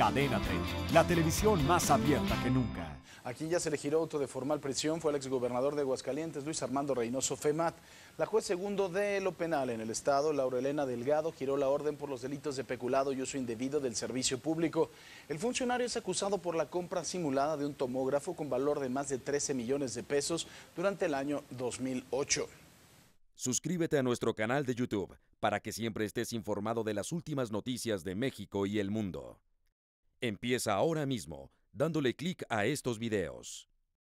Cadena 30, la televisión más abierta que nunca. Aquí ya se le giró auto de formal prisión, fue el exgobernador de Aguascalientes, Luis Armando Reynoso Femat. La juez segundo de lo penal en el Estado, Laura Elena Delgado, giró la orden por los delitos de peculado y uso indebido del servicio público. El funcionario es acusado por la compra simulada de un tomógrafo con valor de más de 13 millones de pesos durante el año 2008. Suscríbete a nuestro canal de YouTube para que siempre estés informado de las últimas noticias de México y el mundo. Empieza ahora mismo dándole clic a estos videos.